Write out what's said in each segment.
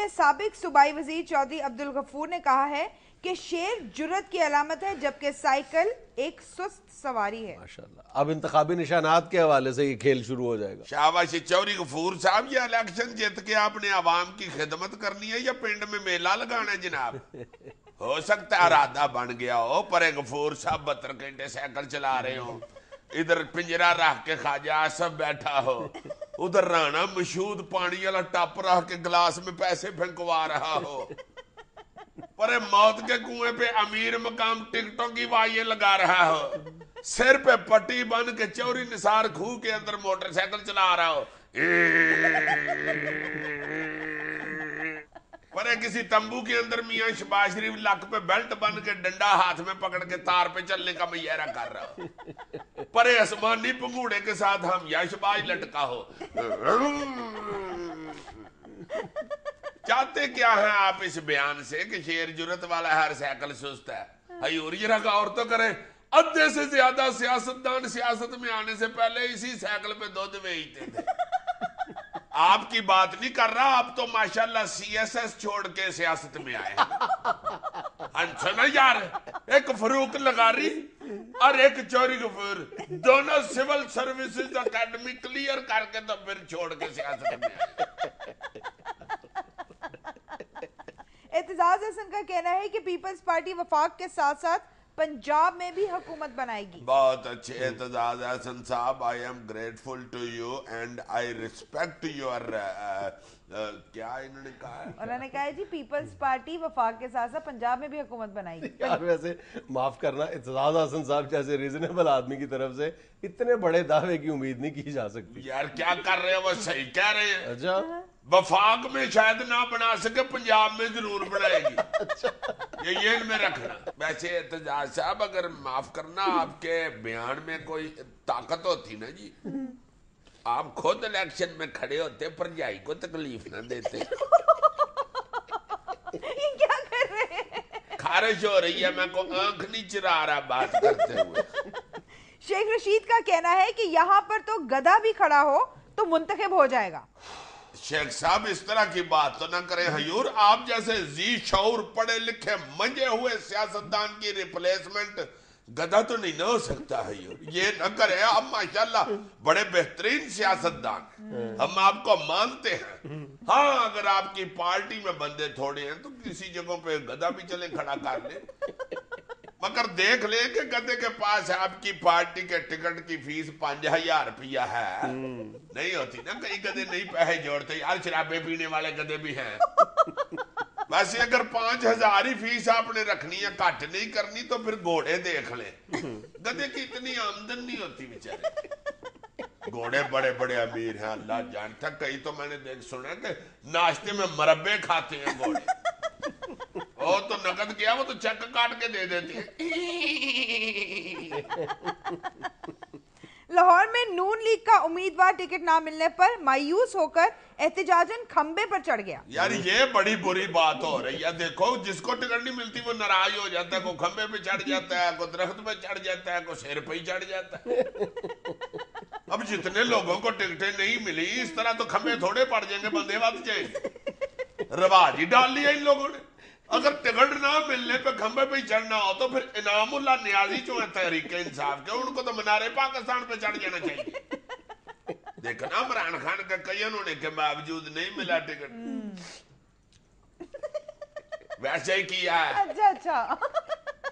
کے سابق صوبائی وزیر چودھری عبدالغفور نے کہا ہے کہ شیر جرت کی علامت ہے جبکہ سائیکل ایک سست سواری ہے۔ ماشاءاللہ۔ اب انتخابی نشانات کے حوالے سے یہ کھیل شروع ہو جائے گا۔ شاہباز چوری غفور صاحب یہ الیکشن جیت کے آپ نے عوام کی خدمت کرنی ہے یا پنڈ میں میلہ لگانا ہے جناب؟ ہو سکتا ہے ارادہ بن گیا ہو پر غفور صاحب بہتر گھنٹے سائیکل چلا رہے ہو ادھر پنجرا رکھ کے خواجہ سب بیٹھا ہو۔ ادھر رانا مشہود پانی والا ٹپ رکھ کے گلاس میں پیسے پھینکوا رہا ہو۔ پر موت کے کنویں پہ امیر مقام ٹکٹوں کی وائیں لگا رہا ہو۔ سر پہ پٹی بن کے چوری نثار کھو کے اندر موٹر سائیکل چلا رہا ہو۔ پر کسی تمبو کے اندر میاں شباز شریف لک پہ بیلٹ بن کے ڈنڈا ہاتھ میں پکڑ کے تار پہ چلنے کا میرا کر رہا ہو پر اسمانی پنگوڑے کے ساتھ ہم یا شباز لٹکا ہو۔ چاہتے کیا ہیں آپ اس بیان سے کہ شیر جرت والا ہر سائیکل سست ہے؟ حیور یہ رکھا اور تو کریں۔ ادھے سے زیادہ سیاستدان سیاست میں آنے سے پہلے اسی سائیکل پہ دودھ بیچتے تھے۔ آپ کی بات نہیں کر رہا، آپ تو ماشاءاللہ سی ایس ایس چھوڑ کے سیاست میں آئے ہیں۔ ہاں، نا یار، ایک فروق لگاری اور ایک چوری گفر دونوں سول سروسز اکیڈمی کلیئر کر کے تو پھر چھوڑ کے سیاست میں آئے۔ اعتزاز حسن کا کہنا ہے کہ پیپلز پارٹی وفاق کے ساتھ ساتھ پنجاب میں بھی حکومت بنائے گی۔ بہت اچھے Aitzaz Hasan sahab I am grateful to you and I respect your کیا انہوں نے کہا ہے؟ انہوں نے کہا ہے جی پیپلز پارٹی وفاق کے ساتھ ساتھ پنجاب میں بھی حکومت بنائے گی یار ویسے معاف کرنا اعتزاز حسن صاحب جیسے ریزنیبل آدمی کی طرف سے اتنے بڑے دعوے کی امید نہیں کی جا سکتی۔ یار کیا کر رہے ہیں وہ صحیح کہہ رہے ہیں۔ اچھا۔ وفاق میں شاید نہ بنا سکے پنجاب میں ضرور بنائے گی۔ یہ یہ میں رکھنا۔ ویسے احتجاج صاحب اگر معاف کرنا آپ کے بیان میں کوئی طاقت ہوتی نا جی آپ خود الیکشن میں کھڑے ہوتے پرجائی کو تکلیف نہ دیتے۔ یہ کیا کر رہے ہیں؟ خارش ہو رہی ہے میں کو آنکھ نہیں چرا رہا بات کرتے ہوئے۔ شیخ رشید کا کہنا ہے کہ یہاں پر تو گدھا بھی کھڑا ہو تو منتخب ہو جائے گا۔ شیخ صاحب، اس طرح کی بات تو نہ کریں۔ حیور آپ جیسے زی شعور پڑھے لکھے منجے ہوئے سیاستدان کی ریپلیسمنٹ گدھا تو نہیں نہ ہو سکتا حیور یہ نہ کرے آپ ماشاءاللہ بڑے بہترین سیاستدان ہم آپ کو مانتے ہیں۔ ہاں اگر آپ کی پارٹی میں بندے تھوڑے ہیں تو کسی جگہوں پہ گدھا بھی چلے کھڑا کر لیں مگر دیکھ لیں کہ گدے کے پاس آپ کی پارٹی کے ٹکٹ کی فیس پانچ ہزار روپیہ ہے۔ نہیں ہوتی نا، کئی گدے نہیں پیسے جوڑتے یار شرابے پینے والے گدے بھی ہیں۔ ویسے اگر پانچ ہزار ہی فیس آپ نے رکھنی ہے، کٹ نہیں کرنی تو پھر گھوڑے دیکھ لیں۔ گدے کی اتنی آمدن نہیں ہوتی بیچارے۔ گھوڑے بڑے بڑے امیر ہیں، اللہ جانتا کئی تو میں نے دیکھ سنا کہ ناشتے میں مربے کھاتے ہیں گھوڑے۔ وہ تو نقد کیا وہ تو چیک کاٹ کے دے دیتے لاہور میں نون لیگ کا امیدوار ٹکٹ نہ ملنے پر مایوس ہو کر احتجاجن کھمبے پر چڑھ گیا۔ یار یہ بڑی بری بات ہو رہی ہے دیکھو جس کو ٹکٹ نہیں ملتی وہ ناراض ہو جاتا ہے کوئی کھمبے پہ چڑھ جاتا ہے کوئی درخت پہ چڑھ جاتا ہے کوئی سیر پہ ہی چڑھ جاتا ہے۔ اب جتنے لوگوں کو ٹکٹیں نہیں ملی اس طرح تو کھمبے تھوڑے پڑ جائیں گے بندے بات جائیں۔ گے رواج ہی ڈال لیا ان لوگوں نے۔ اگر ٹکٹ نہ ملنے پہ کھمبے پہ چڑھنا ہو تو پھر انعام اللہ نیازی جو ہے تحریک انصاف کے؟ ان کو تو منارے پاکستان پہ چڑھ جانا چاہیے۔ دیکھنا عمران خان کا کئی انہوں نے کے باوجود نہیں ملا ٹکٹ۔ ویسے ہی کیا ہے۔ اچھا اچھا۔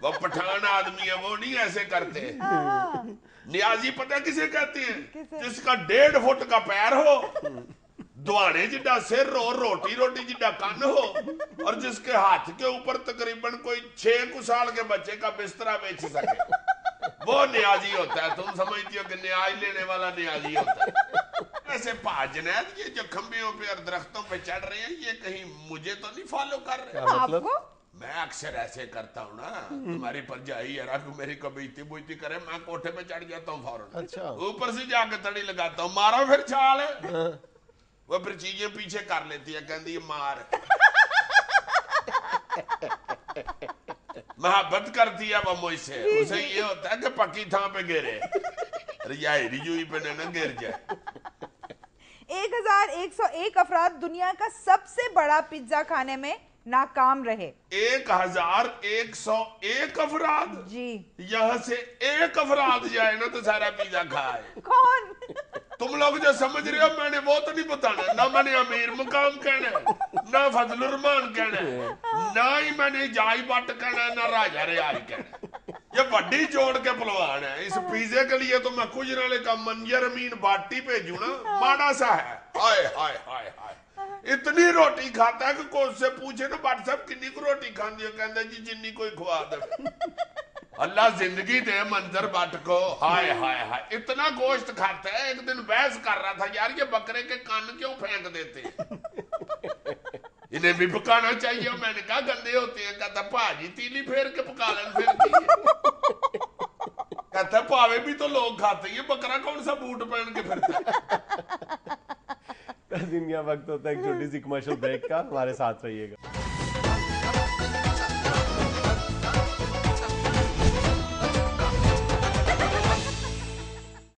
وہ پٹھان آدمی ہے وہ نہیں ایسے کرتے۔ نیازی پتہ کسے کہتے ہیں؟ جس کا ڈیڑھ فٹ کا پیر ہو۔ دوانے جڈا سر ہو روٹی روٹی جڈا کن ہو۔ اور جس کے ہاتھ کے اوپر تقریباً کوئی چھ کو سال کے بچے کا بسترا بیچ سکے۔ وہ نیازی ہوتا ہے تم سمجھتی ہو کہ نیاز لینے والا نیازی ہوتا ہے۔ ایسے پاجنیت یہ جو کھمبیوں پہ اور درختوں پہ چڑھ رہے ہیں یہ کہیں مجھے تو نہیں فالو کر رہے۔ آپ کو؟ میں اکثر ایسے کرتا ہوں نا تمہاری پر جائی ہے کہ میری کبھی اتی بوتی کرے میں کوٹھے پہ چڑھ جاتا ہوں فوراً۔ اچھا۔ اوپر سے جا کے تڑی لگاتا ہوں مارا پھر چال ہے وہ پھر چیزیں پیچھے کر لیتی ہے کہندی یہ مار محبت کرتی ہے وہ مجھ سے اسے یہ ہوتا ہے کہ پکی تھاں پہ گرے ریائی ریجوئی پہ نہ گر جائے ایک ہزار ایک سو ایک افراد دنیا کا سب سے بڑا پیزا کھانے میں ناکام رہے ایک ہزار ایک سو ایک افراد جی یہاں سے ایک افراد جائے نا تو سارا پیزا کھائے کون تم لوگ جو سمجھ رہے ہو میں نے وہ تو نہیں بتانا نہ میں نے امیر مقام کہنا ہے نہ فضل الرحمان کہنا ہے نہ ہی میں نے جائی بٹ کہنا ہے نہ راجہ ریائی کہنا ہے یہ بڑی جوڑ کے پلوان ہے اس پیزے کے لیے تو میں کچھ نالے کا منجر امین باٹی بھیجوں نا ماڑا سا ہے ہائے ہائے ہائے ہائے اتنی روٹی کھاتا ہے کہ کوئی اس سے پوچھے نا بٹ صاحب کنی کو روٹی کھاندی ہو کہندا اللہ زندگی دے منظر بٹ کو۔ ہائے ہائے ہائے۔ اتنا گوشت کھاتا ہے، ایک دن بحث کر رہا تھا، یار، یہ بکرے کے کان کیوں پھینک دیتے؟ انہیں بھی پکانا چاہیے۔ میں نے کہا، گندے ہوتے ہیں۔ کہتا، پاجی تیلی پھیر کے پکا لیں پھر کی کہتا، پاوے بھی تو لوگ کھاتے ہیں۔ بکرا کون سا بوٹ پہن کے پھرتا ہے؟ دنیا وقت ہوتا ہے؟ ایک چھوٹی سی کمرشل بریک کا۔ ہمارے ساتھ رہیے گا۔